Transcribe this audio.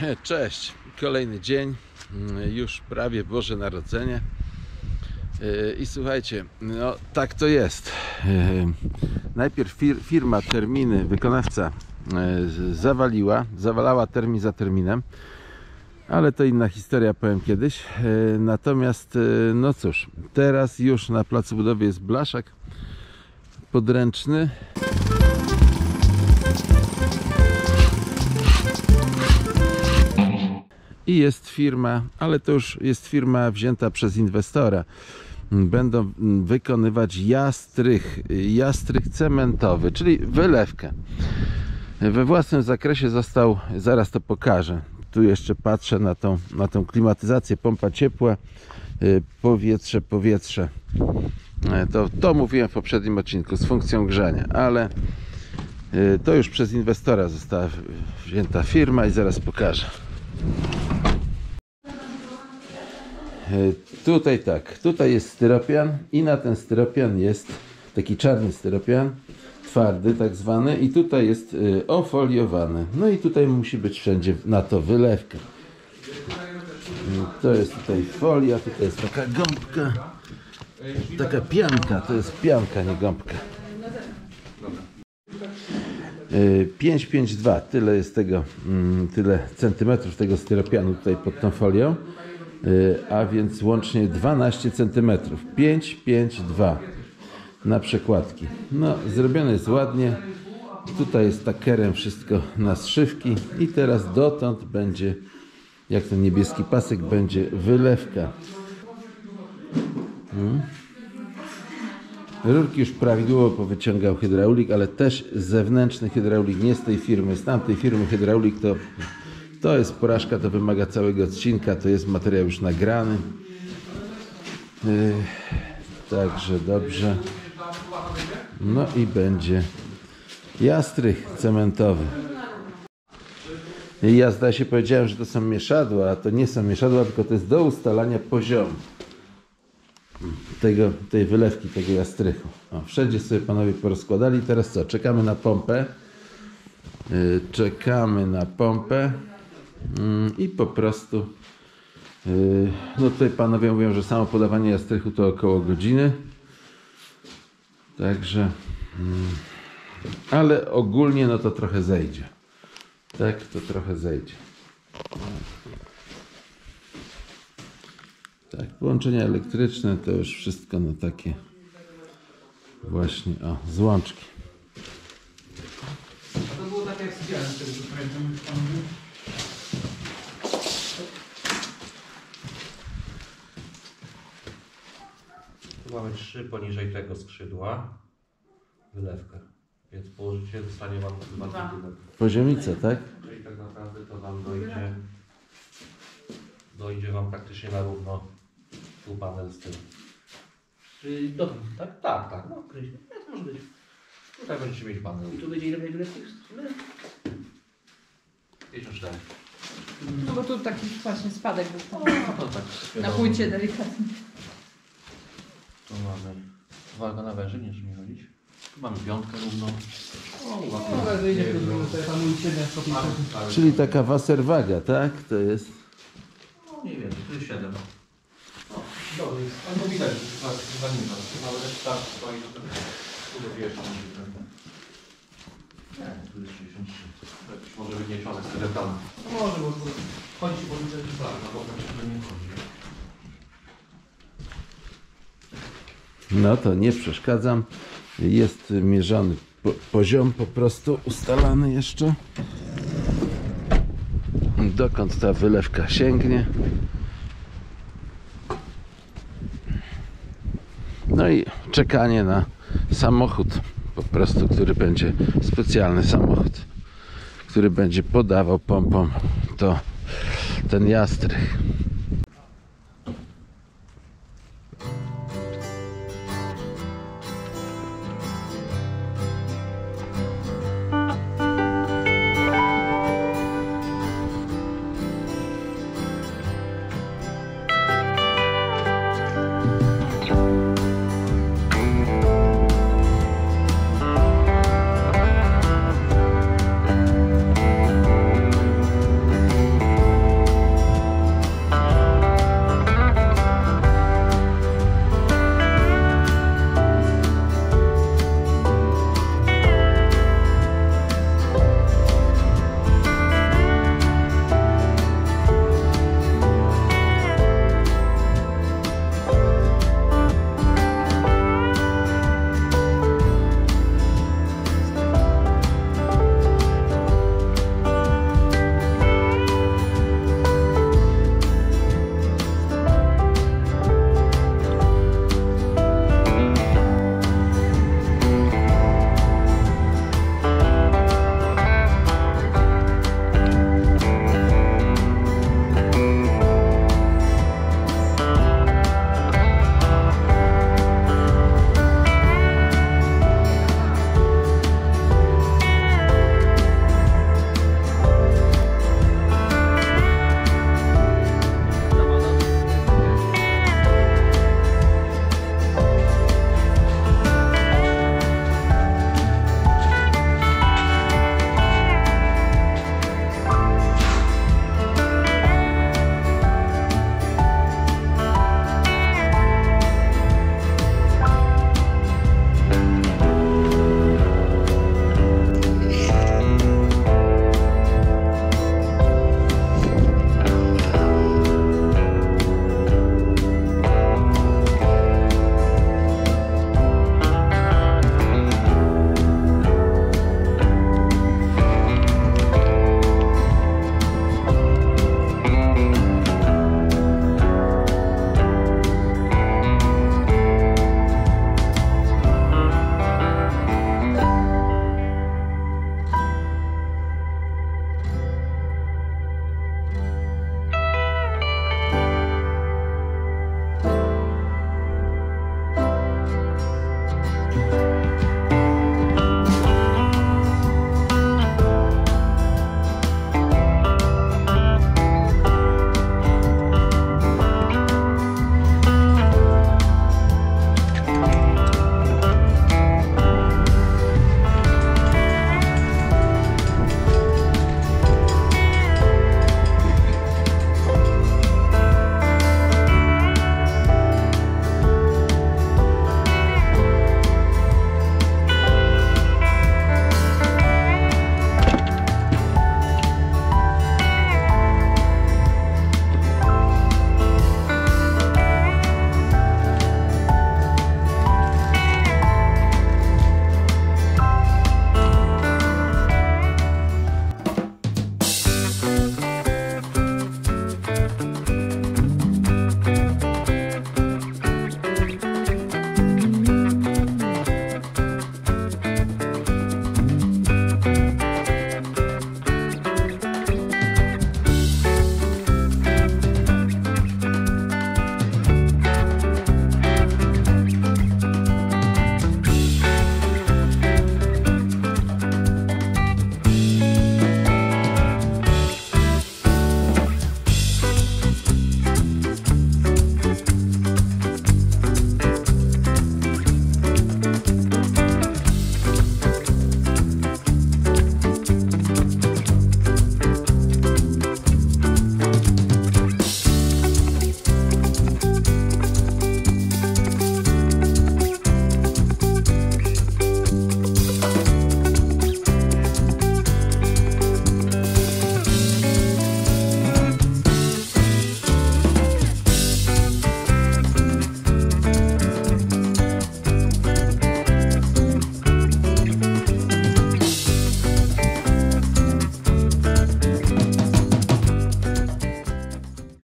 Cześć, kolejny dzień, mm, już prawie Boże Narodzenie. Yy, I słuchajcie, no tak to jest. Yy, Najpierw fir- firma terminy, wykonawca z- zawaliła, zawalała termin za terminem, ale to inna historia, powiem kiedyś. Natomiast, no cóż, teraz już na placu budowy jest blaszak podręczny. I jest firma, ale to już jest firma wzięta przez inwestora. Będą wykonywać jastrych, jastrych cementowy, czyli wylewkę. We własnym zakresie został, zaraz to pokażę. Tu jeszcze patrzę na tą, na tą klimatyzację, pompa ciepła, y, powietrze, powietrze. E, To, to mówiłem w poprzednim odcinku z funkcją grzania, ale y, to już przez inwestora została wzięta firma i zaraz pokażę. E, Tutaj tak, tutaj jest styropian i na ten styropian jest taki czarny styropian, twardy tak zwany i tutaj jest y, ofoliowany. No i tutaj musi być wszędzie na to wylewka. Y, To jest tutaj folia, tutaj jest taka gąbka, taka pianka, to jest pianka, nie gąbka. Y, 552, tyle jest tego, mm, tyle centymetrów tego styropianu tutaj pod tą folią, a więc łącznie 12 centymetrów. 552 na przekładki. No, zrobione jest ładnie. Tutaj jest takerem wszystko na zszywki i teraz dotąd będzie, jak ten niebieski pasek, będzie wylewka. Rurki już prawidłowo powyciągał hydraulik, ale też zewnętrzny hydraulik, nie z tej firmy, z tamtej firmy hydraulik to, to jest porażka, to wymaga całego odcinka, to jest materiał już nagrany. Yy, także dobrze. No i będzie jastrych cementowy. I ja zdaje się powiedziałem, że to są mieszadła, a to nie są mieszadła, tylko to jest do ustalania poziomu tego, tej wylewki, tego jastrychu. O, wszędzie sobie panowie porozkładali. Teraz co? Czekamy na pompę. Yy, czekamy na pompę i po prostu yy, no tutaj panowie mówią, że samo podawanie jastrychu to około godziny. Także mm, ale ogólnie no to trochę zejdzie. Tak, to trochę zejdzie. Tak, połączenia elektryczne to już wszystko no takie właśnie, o, złączki. To było tak jak z działem, co pamiętam. Tam był. Tu mamy trzy poniżej tego skrzydła. Wylewkę. Więc położycie zostanie Wam 2 Dwa. cm. Poziomica, tak? Czyli tak naprawdę to Wam dojdzie, dojdzie Wam praktycznie na równo tu panel z tym. Czyli do, tak, tak, tak, no kryś. Nie, to może być. Tutaj będziecie mieć panel. I tu będzie ile ile tych 54. No bo tu taki właśnie spadek był. No to tak. Na wiadomo. płycie delikatnie. Waga na węży, nie żeby mi chodzić. Tu mamy piątkę równą. O, ładnie. No ale to tutaj stopień. Tak, Czyli taka waserwaga, tak? To jest. No nie wiem, tu jest 7. Dobry jest. Albo widać, że to jest chyba nie ma. Chyba też tak stoi, to wierzchu musi trochę. Nie, tu jest 63. Jakiś może wyniesione z teletami. No może, bo bo chodzi po tym, że Tak, się to nie chodzi. No to nie przeszkadzam. Jest mierzony po, poziom po prostu ustalany jeszcze. Dokąd ta wylewka sięgnie. No i czekanie na samochód, po prostu, który będzie specjalny samochód, który będzie podawał pompą to ten jastrych.